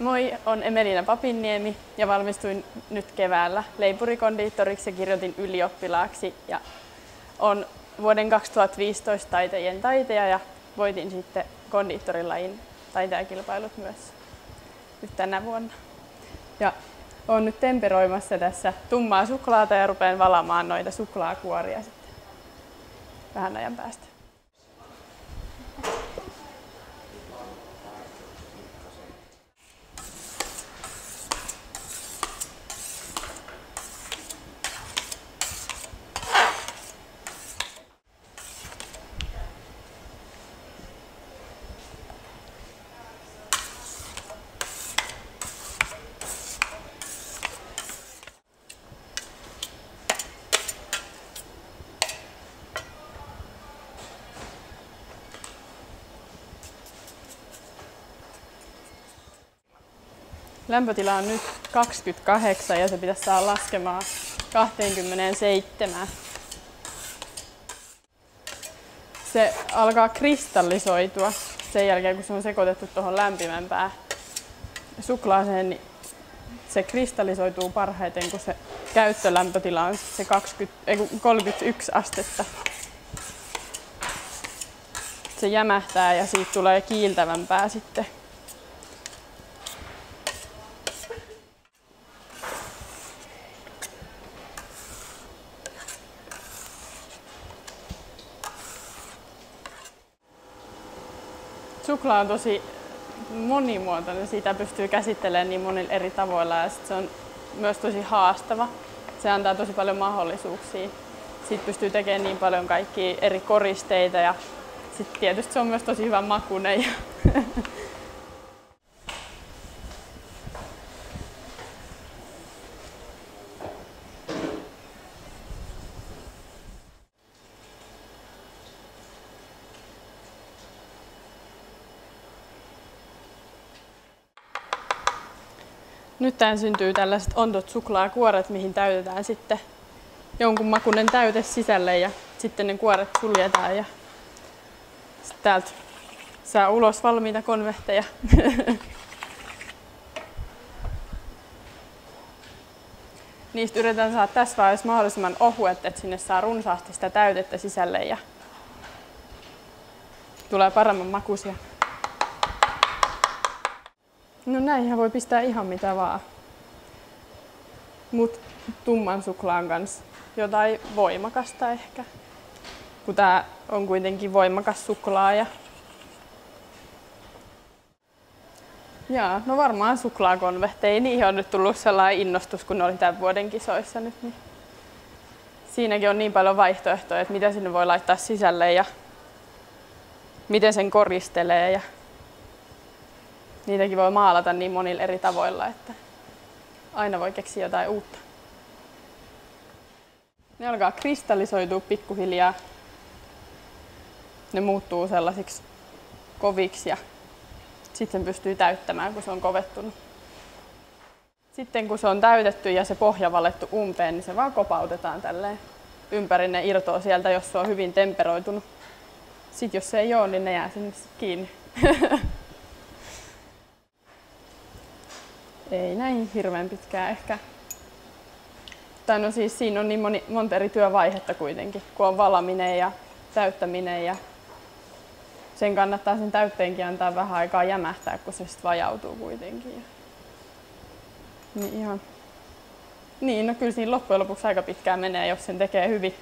Moi, on Emelina Papinniemi ja valmistuin nyt keväällä leipurikondiittoriksi ja kirjoitin ylioppilaaksi. Ja on vuoden 2015 taitajien taiteja ja voitin sitten kondiittorilajin taitejakilpailut myös nyt tänä vuonna. Ja olen nyt temperoimassa tässä tummaa suklaata ja rupean valamaan noita suklaakuoria sitten vähän ajan päästä. Lämpötila on nyt 28 ja se pitäisi saada laskemaan 27. Se alkaa kristallisoitua sen jälkeen, kun se on sekoitettu tuohon lämpimämpään suklaaseen, niin se kristallisoituu parhaiten, kun se käyttölämpötila on se 20, ei, 31 astetta. Se jämähtää ja siitä tulee kiiltävämpää sitten. Suklaa on tosi monimuotoinen, sitä pystyy käsittelemään niin monilla eri tavoilla ja se on myös tosi haastava. Se antaa tosi paljon mahdollisuuksia. Siitä pystyy tekemään niin paljon kaikkia eri koristeita ja sitten tietysti se on myös tosi hyvä makuinen. Nyt tähän syntyy tällaiset ontot suklaakuoret, mihin täytetään sitten jonkun makunen täyte sisälle ja sitten ne kuoret suljetaan ja täältä saa ulos valmiita konvehteja. Niistä yritetään saada tässä vaiheessa mahdollisimman ohuet, että sinne saa runsaasti sitä täytettä sisälle ja tulee paremman makuisia. No näinhän voi pistää ihan mitä vaan. Mut tumman suklaan kanssa jotain voimakasta ehkä. Kun tää on kuitenkin voimakas suklaa ja Jaa, no varmaan suklaakonvehtei. Niihin on nyt tullut sellainen innostus, kun ne oli tämän vuoden kisoissa nyt. Niin siinäkin on niin paljon vaihtoehtoja, että mitä sinne voi laittaa sisälle ja miten sen koristelee ja niitäkin voi maalata niin monilla eri tavoilla, että aina voi keksiä jotain uutta. Ne alkaa kristallisoitua pikkuhiljaa. Ne muuttuu sellaisiksi koviksi ja sitten pystyy täyttämään, kun se on kovettunut. Sitten kun se on täytetty ja se pohja valettu umpeen, niin se vaan kopautetaan tälleen ympäri ne irtoa sieltä, jos se on hyvin temperoitunut. Sitten jos se ei ole, niin ne jää sinne kiinni. Ei näin hirveän pitkään ehkä. Tai no siis siinä on niin moni, monta eri työvaihetta kuitenkin, kun on valaminen ja täyttäminen ja sen kannattaa sen täytteenkin antaa vähän aikaa jämähtää, kun se sitten vajautuu kuitenkin. Niin ihan. Niin, no kyllä siinä loppujen lopuksi aika pitkään menee, jos sen tekee hyvin.